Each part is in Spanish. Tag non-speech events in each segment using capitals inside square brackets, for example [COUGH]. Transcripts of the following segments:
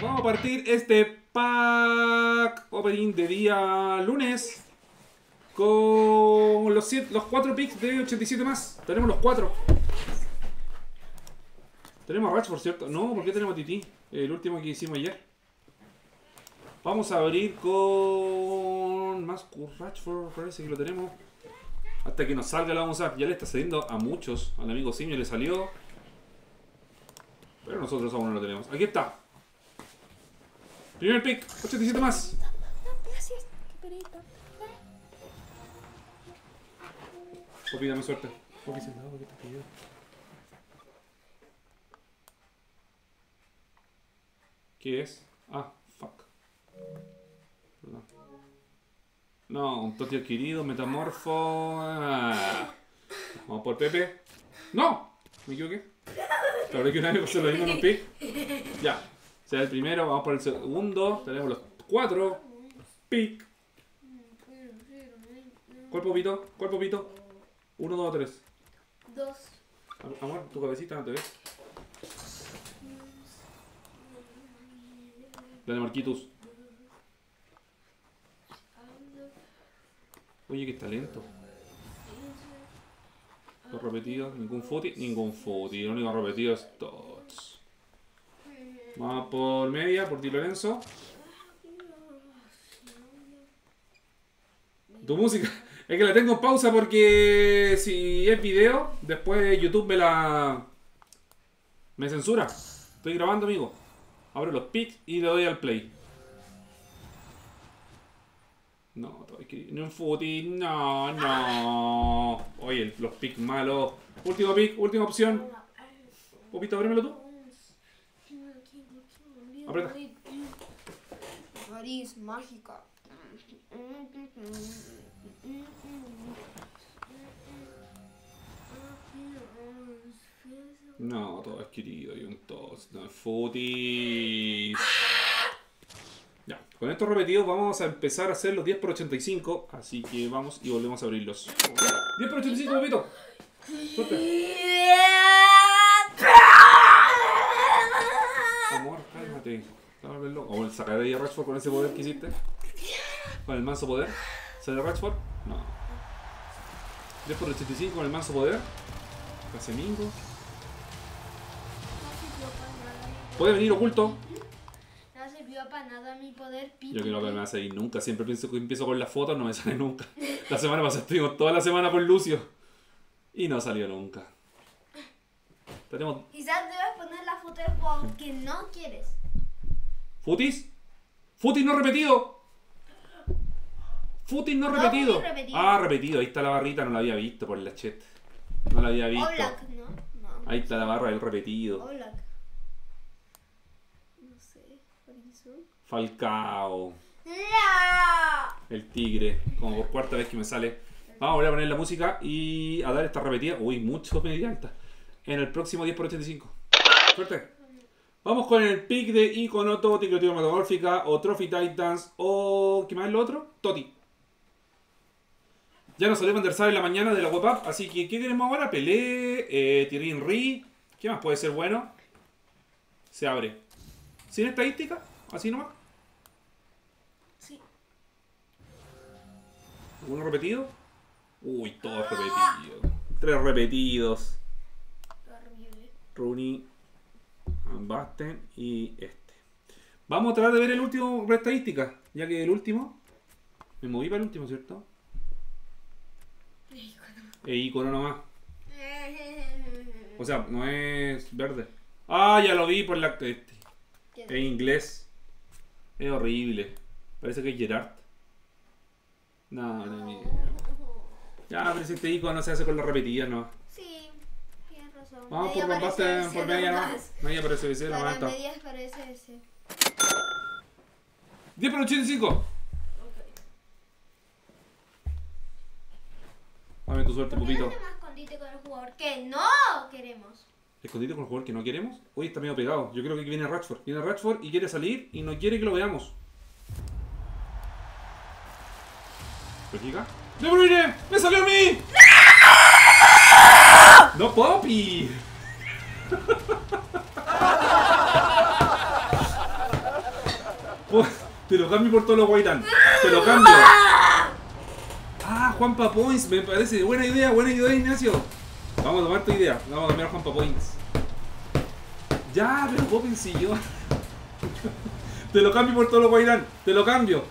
vamos a partir este pack opening de día lunes con los, siete, los 4 picks de 87 más. Tenemos los 4. Tenemos a Ratch, por cierto. No, ¿por qué tenemos a Titi? El último que hicimos ayer. Vamos a abrir con más Ratchford, parece que lo tenemos. Hasta que nos salga la vamos a Ya le está saliendo a muchos. Al amigo Simio le salió. Pero nosotros aún no lo tenemos. Aquí está. Primer pick, 87 más. Gracias. Qué perita. Popi, dame suerte. Popi, sentado, porque te pidió. ¿Qué es? Ah, fuck. Perdón. No, un Toti adquirido, metamorfo. ah. Vamos por Pepe. ¡No! ¿Me equivoqué? Claro que una vez se lo dimos en un pick. Ya. Será el primero, vamos por el segundo. Tenemos los cuatro. Pick. ¿Cuál popito? ¿Cuál popito? Uno, dos, tres. Dos. Amor, tu cabecita no te ves. Dale, Marquitos. Oye, que talento. Dos repetidos, ningún footy, ningún footy. Lo único repetido es tots. Vamos por media, por Di Lorenzo. Tu música. [LAUGHS] Es que la tengo en pausa porque si es video, después YouTube me la. me censura. Estoy grabando, amigo. Abro los pics y le doy al play. No, ni un footy, no, no. Oye, los pics malos. Último pick, última opción. Popito, ábremelo tú. Aprieta. Nariz mágica. No, todo adquirido y un tos. No, footy. Ya, con estos repetidos vamos a empezar a hacer los 10 por 85. Así que vamos y volvemos a abrirlos. 10 por 85, Popito. Suerte. Amor, cálmate. Loco. O el sacaré a Rashford con ese poder que hiciste. Con el manso poder. ¿Sale Rashford? No. 10 por 85 con el manso poder. Casemingo. Puede venir oculto. No sirvió para nada mi poder. Yo quiero que me va a salir nunca. Siempre pienso que empiezo con las fotos, no me sale nunca. [LAUGHS] La semana pasada estuvimos toda la semana con Lucio. Y no salió nunca. Tenemos. Quizás debes poner la foto porque no quieres. ¿Futis? ¡Futis no repetido! ¡Futis no No, repetido! Ah, repetido. Ahí está la barrita, no la había visto por la chat. No la había visto. Oblak, ¿no? No. Ahí está la barra del repetido. Oblak. No sé. Falcao. El tigre. Como por cuarta vez que me sale. Vamos a volver a poner la música y a dar esta repetida. Uy, mucho media alta. En el próximo 10 por 85. Suerte. Vamos con el pick de Icono, Toti, Creativa Metamórfica, o Trophy Titans, o. ¿Qué más es lo otro? Toti. Ya nos salió Vandersar en la mañana de la web app, así que ¿qué queremos ahora? Pelé, eh, Thierry Henry. ¿Qué más puede ser bueno? Se abre. ¿Sin estadística? ¿Así nomás? Sí. ¿Uno repetido? Uy, todos repetidos. Tres repetidos. Horrible. Rooney, Basten y este. Vamos a tratar de ver el último por estadística, ya que el último. Me moví para el último, ¿cierto? E icono nomás. [LAUGHS] O sea, no es verde. Ah, ya lo vi por la. Este. Es inglés. Es horrible. Parece que es Gerard. No, no, mira. Ya, pero este icono se hace con la repetida, no. Razón. Vamos por Media Van Basten parece por media, ¿no? nomás. Media parece BC, la mata. medias parece ese. 10 por 85. Dame tu suerte, ¿Por qué no pupito. escondite con el jugador que no queremos? Escondite con el jugador que no queremos. Hoy está medio pegado. Yo creo que viene Ratchford. Viene Ratchford y quiere salir y no quiere que lo veamos. ¿Bélgica? ¡De Bruyne! ¡Me salió a mí! ¡No, Poppy! Po- [LAUGHS] Te lo cambio por todos los Guairán. Te lo cambio. Ah, Juanpa Points. Me parece buena idea, buena idea, Ignacio. Vamos a tomar tu idea. Vamos a cambiar a Juanpa Points. Ya, pero Poppins y yo. [LAUGHS] Te lo cambio por todos los Guairán. Te lo cambio.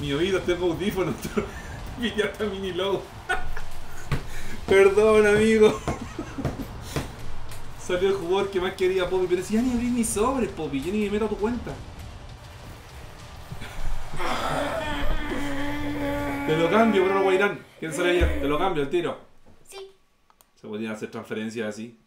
Mi oído, tengo audífonos. [LAUGHS] Ya está mini low. Perdón, amigo. Salió el jugador que más quería Poppy, pero si ya ni abrí ni sobres, Poppy, yo ni me meto a tu cuenta. Te lo cambio, bro, Guairán. ¿Quién sale ayer? Te lo cambio, el tiro. Sí. Se podían hacer transferencias así.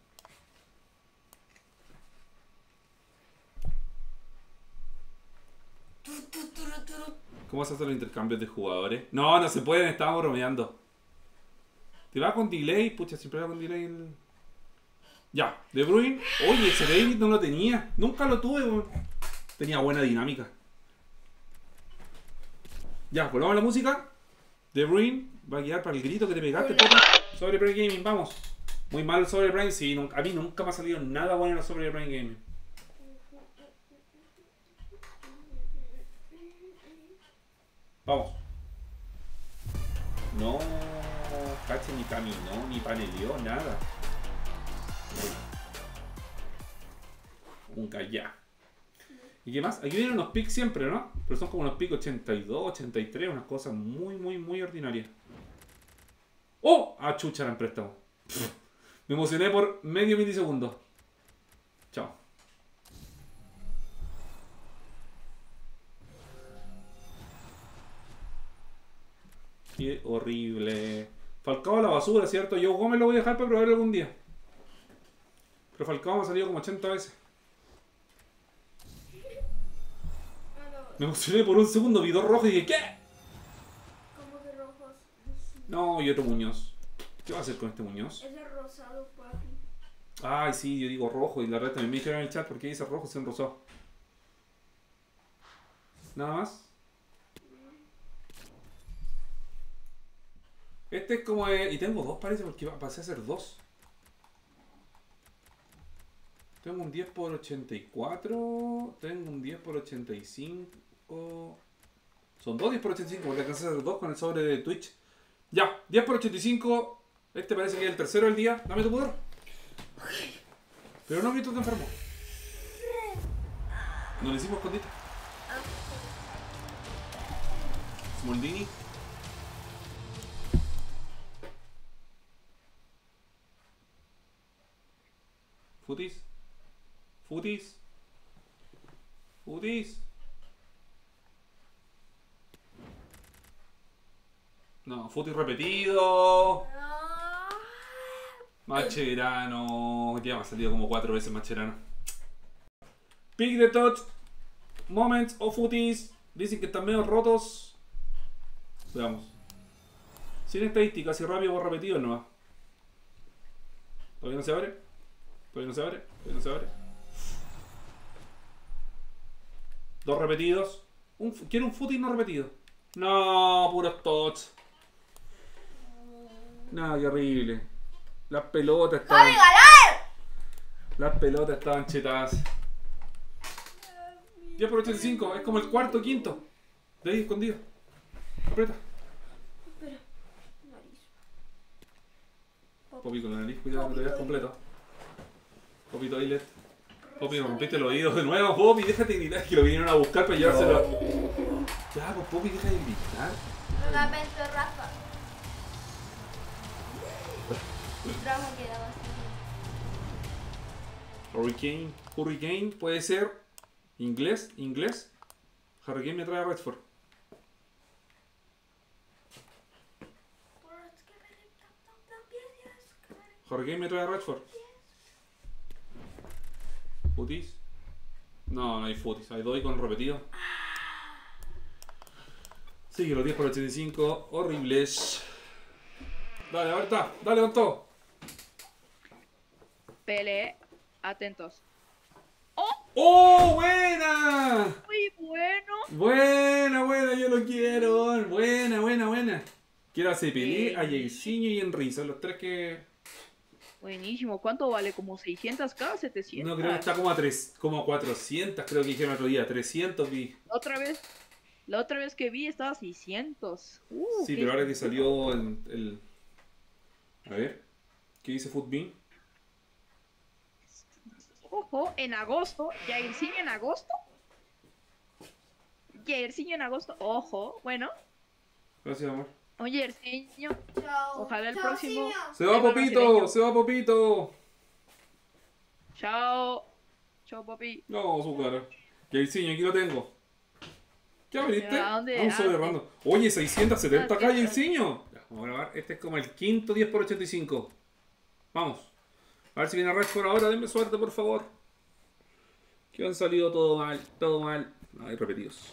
¿Cómo se hacen los intercambios de jugadores? No, no se pueden, estamos bromeando. Te va con delay, pucha, siempre va con delay el... Ya, De Bruyne. Oye, ese David no lo tenía. Nunca lo tuve, weón. Tenía buena dinámica. Ya, volvamos a la música. De Bruyne va a quedar para el grito que te pegaste, Poppy. Sobre Prime Gaming, vamos. Muy mal sobre Prime, sí. a mí nunca me ha salido nada bueno en sobre Prime Gaming. Vamos. No, ni caminó, ni paneleó, nada. Un ya. ¿Y qué más? Aquí vienen unos pics siempre, ¿no? Pero son como unos pics 82, 83, unas cosas muy, muy, muy ordinarias. ¡Oh! Ah, chucha, la han prestado. Me emocioné por medio milisegundo. Chao. Qué horrible. Falcao a la basura, ¿cierto? Yo Gómez lo voy a dejar para probar algún día. Pero Falcao me ha salido como 80 veces. Me emocioné por un segundo, vi dos rojos y dije, ¿qué? Como que rojos. No, y otro Muñoz. ¿Qué va a hacer con este Muñoz? Ese rosado, papi. Ay, sí, yo digo rojo y la red también me dijeron en el chat porque dice rojo se enrosó. Nada más. Este es como. eh, y tengo dos, parece, porque pasé a ser dos. Tengo un 10 por 84. Tengo un 10 por 85. Son dos 10 por 85, porque alcancé a hacer dos con el sobre de Twitch. Ya, 10 por 85. Este parece que es el tercero del día. Dame tu poder. Pero no visto que enfermo. No le hicimos escondite. Smoldini. Futis. Futis. Futis. No, Futis repetido. Macherano. Ya me ha salido como cuatro veces Macherano. Pick the touch. Moments o Futis. Dicen que están medio rotos. Veamos. Sin estadística, así rápido por repetido nomás. Todavía no se abre. Todavía no se abre. Todavía no se abre. Dos repetidos. Un, quiero un Futis no repetido. No, puros touch. No, qué horrible. Las pelotas estaban. ¡Javi, ganar! Las pelotas estaban chetadas. 10 por 85, es como el cuarto quinto. De ahí escondido. Aprieta. Nariz. Popi con la nariz, cuidado, que te veas completo. Popi Toilet. Popi, me rompiste el oído de nuevo. Popi, déjate gritar que lo vinieron a buscar para llevárselo. Ya, pues Popi, deja de gritar. Lamento, Rafa. Hurricane. Hurricane puede ser inglés, inglés. Hurricane me trae a Redford. Hurricane me trae a Redford. Futis. No, no hay Futis. Hay dos con repetido. Sigue los 10 por 85. Horribles. Dale, ahorita. Dale con todo. Pele, atentos. ¡Oh, buena! Muy bueno. Buena, buena, yo lo quiero. Buena, buena, buena. Quiero a Cepelé, a Sí. Jairzinho y Henry. Son los tres que. Buenísimo. ¿Cuánto vale? ¿Como 600k? 700. No, creo que está como a, 3, como a 400, creo que dijeron el otro día. 300 vi. La otra vez, la otra vez que vi estaba a 600. Uh, Sí, pero ahora que salió el, el- A ver. ¿Qué dice Footbean? Ojo, en agosto. Jairzinho en agosto. Jairzinho en agosto. Ojo, bueno. Gracias, amor. Un Jairzinho. Chao. Ojalá el Chao, próximo- simio. Se va Popito, se va Popito. Chao. Chao, papi. No, su cara. Jairzinho, aquí lo tengo. ¿Qué abriste? ¿A dónde? Un sobre Ah, random. Oye, 670 Ah, acá, Jairzinho. Ya, Vamos a grabar. Este es como el quinto 10 por 85. Vamos. A ver si viene Red por ahora. Denme suerte, por favor. Que han salido todo mal, todo mal. Ay, repetidos.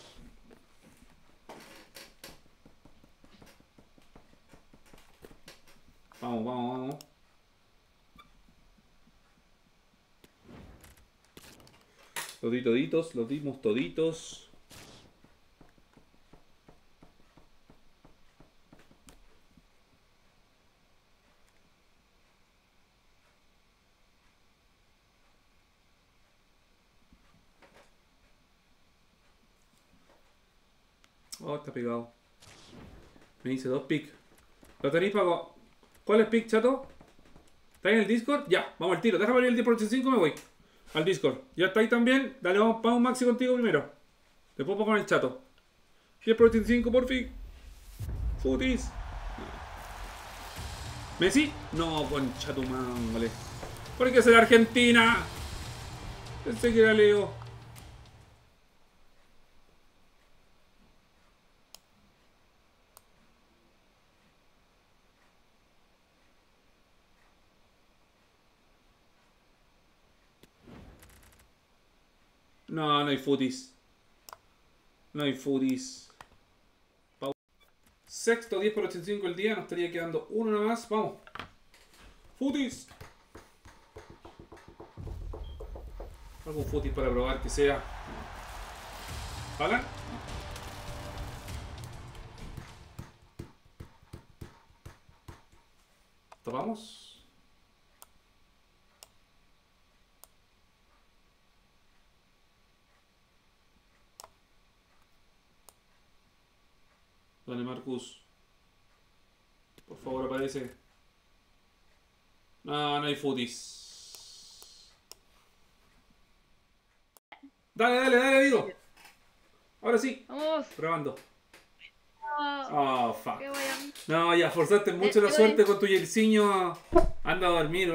Vamos, vamos, vamos. Los di toditos, los dimos toditos. Oh, está pegado. Me dice dos pics. ¿Lo tenéis para... ¿Cuál es pic, chato? ¿Está en el Discord? Ya, vamos al tiro. Déjame abrir el 10 por 85 y me voy. Al Discord. ¿Ya está ahí también? Dale, vamos, vamos Maxi contigo primero. Después pongo con el chato. 10 por 85 por fin. Futis. ¿Messi? No, concha tu madre. ¿Por qué es la Argentina? Pensé que era Leo. No, no hay futis. No hay. Pau- Sexto 10 por 85 el día, nos estaría quedando uno nada más. Vamos. Futis. Algún futis para probar que sea. ¿Alan? ¿Topamos? Dale, Marcus. Por favor, aparece. No, no hay futis. Dale, dale, dale, amigo. Ahora sí, Vamos. probando. Oh, fuck. No, ya forzaste mucho la suerte con tu yerciño. Anda a dormir.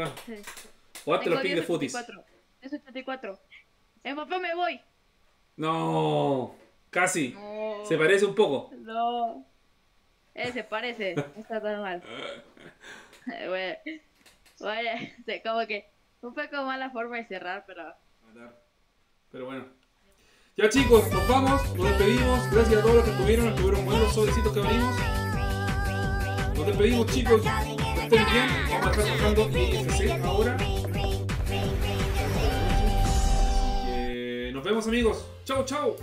O hazte los picks de futis. 10.84. 10.84. Mbappé me voy. No, casi. No. Se parece un poco. No. Eh, se parece. No está tan mal. Bueno, bueno, sí, como que un poco mala forma de cerrar, pero Pero bueno. Ya chicos, nos vamos, nos despedimos. Gracias a todos los que estuvieron, estuvieron buenos sobrecitos que abrimos. Nos despedimos chicos. Que estén bien. Vamos a estar tocando IFC ahora. Así que nos vemos amigos. Chao, chao.